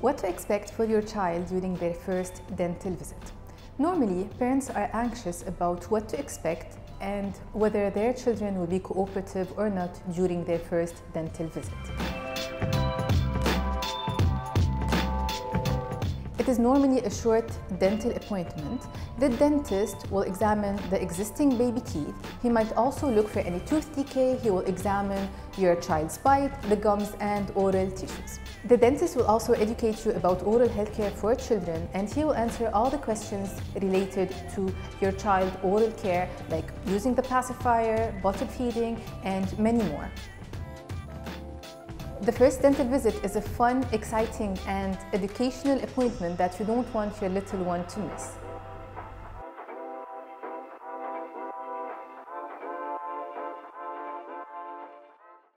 What to expect for your child during their first dental visit. Normally, parents are anxious about what to expect and whether their children will be cooperative or not during their first dental visit. It is normally a short dental appointment. The dentist will examine the existing baby teeth. He might also look for any tooth decay. He will examine your child's bite, the gums, and oral tissues. The dentist will also educate you about oral health care for children and he will answer all the questions related to your child oral care like using the pacifier, bottle feeding, and many more. The first dental visit is a fun, exciting, and educational appointment that you don't want your little one to miss.